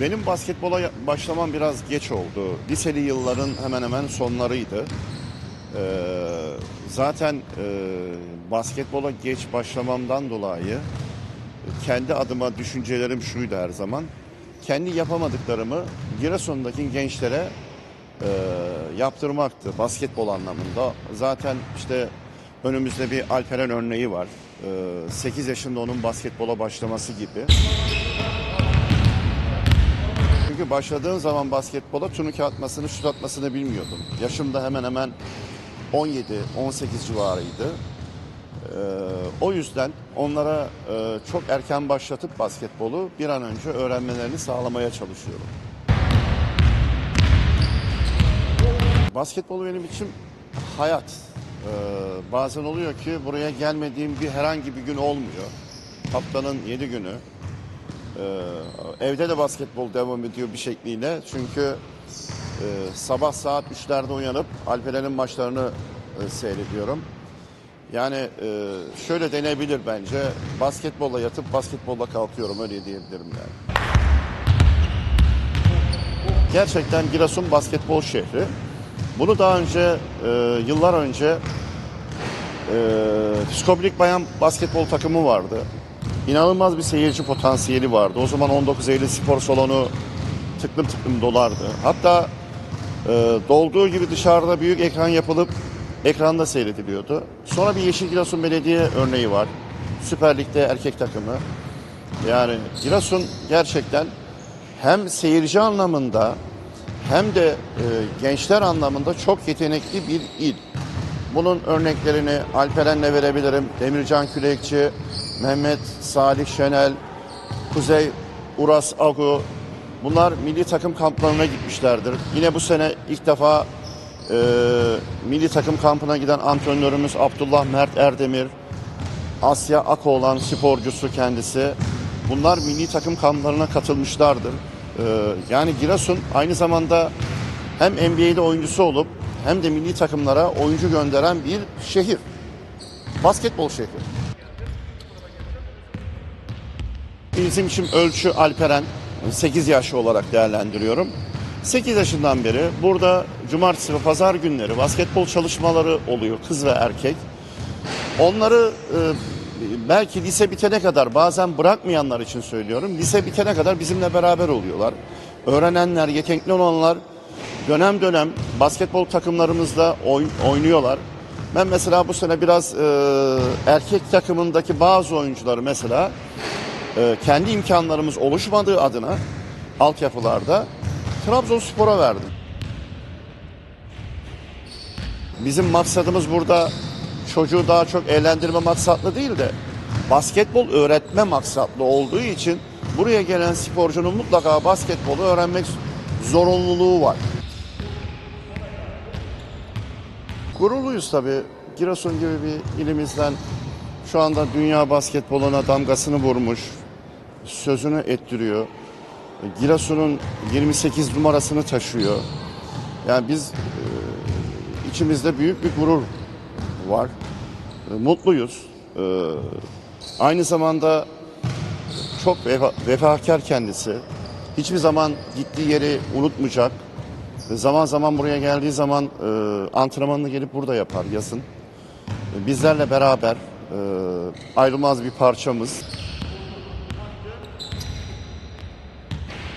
Benim basketbola başlamam biraz geç oldu. Liseli yılların hemen hemen sonlarıydı. Ee, zaten e, basketbola geç başlamamdan dolayı kendi adıma düşüncelerim şuydu her zaman. Kendi yapamadıklarımı Giresun'daki gençlere e, yaptırmaktı basketbol anlamında. Zaten işte önümüzde bir Alperen örneği var. E, 8 yaşında onun basketbola başlaması gibi. Çünkü başladığın zaman basketbola turnike atmasını, şut atmasını bilmiyordum. Yaşım da hemen hemen 17-18 civarıydı. Ee, o yüzden onlara e, çok erken başlatıp basketbolu bir an önce öğrenmelerini sağlamaya çalışıyorum. Basketbol benim için hayat. Ee, bazen oluyor ki buraya gelmediğim bir herhangi bir gün olmuyor. Haftanın 7 günü. Ee, evde de basketbol devam ediyor bir şekliyle. Çünkü e, sabah saat 3'lerde uyanıp Alperen'in maçlarını e, seyrediyorum. Yani e, şöyle denebilir bence. Basketbolla yatıp basketbolla kalkıyorum öyle diyebilirim yani. Gerçekten Giresun basketbol şehri. Bunu daha önce e, yıllar önce e, Psikoblik Bayan basketbol takımı vardı. İnanılmaz bir seyirci potansiyeli vardı. O zaman 19 Eylül spor salonu tıklım tıklım dolardı. Hatta e, dolduğu gibi dışarıda büyük ekran yapılıp ekranda seyrediliyordu. Sonra bir Yeşil Giresun Belediye örneği var. Süper Lig'de erkek takımı. Yani Giresun gerçekten hem seyirci anlamında hem de e, gençler anlamında çok yetenekli bir il. Bunun örneklerini Alperen'le verebilirim. Demircan Kürekçi, Mehmet Salih Şenel, Kuzey Uras Agu. Bunlar milli takım kamplarına gitmişlerdir. Yine bu sene ilk defa e, milli takım kampına giden antrenörümüz Abdullah Mert Erdemir, Asya Akoğlan sporcusu kendisi. Bunlar milli takım kamplarına katılmışlardır. Ee, yani Giresun aynı zamanda hem NBA'de oyuncusu olup hem de milli takımlara oyuncu gönderen bir şehir. Basketbol şehri. Bizim için ölçü Alperen 8 yaş olarak değerlendiriyorum. 8 yaşından beri burada cumartesi ve pazar günleri basketbol çalışmaları oluyor kız ve erkek. Onları e, belki lise bitene kadar bazen bırakmayanlar için söylüyorum. Lise bitene kadar bizimle beraber oluyorlar. Öğrenenler, yetenekli olanlar dönem dönem basketbol takımlarımızda oyn- oynuyorlar. Ben mesela bu sene biraz e, erkek takımındaki bazı oyuncuları mesela e, kendi imkanlarımız oluşmadığı adına altyapılarda Trabzonspor'a verdim. Bizim maksadımız burada çocuğu daha çok eğlendirme maksatlı değil de basketbol öğretme maksatlı olduğu için buraya gelen sporcunun mutlaka basketbolu öğrenmek zorunluluğu var. Gururluyuz tabii. Giresun gibi bir ilimizden şu anda dünya basketboluna damgasını vurmuş, sözünü ettiriyor. Giresun'un 28 numarasını taşıyor. Yani biz e, içimizde büyük bir gurur var. E, Mutluyuz. E, Aynı zamanda çok vefa, vefakar kendisi. Hiçbir zaman gittiği yeri unutmayacak. Zaman zaman buraya geldiği zaman e, antrenmanını gelip burada yapar yazın. Bizlerle beraber e, ayrılmaz bir parçamız.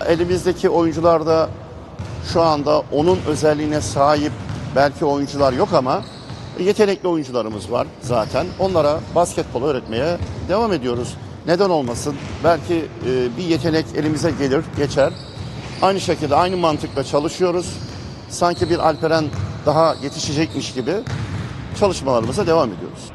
Elimizdeki oyuncularda şu anda onun özelliğine sahip belki oyuncular yok ama yetenekli oyuncularımız var zaten. Onlara basketbol öğretmeye devam ediyoruz. Neden olmasın? Belki e, bir yetenek elimize gelir, geçer. Aynı şekilde aynı mantıkla çalışıyoruz. Sanki bir Alperen daha yetişecekmiş gibi çalışmalarımıza devam ediyoruz.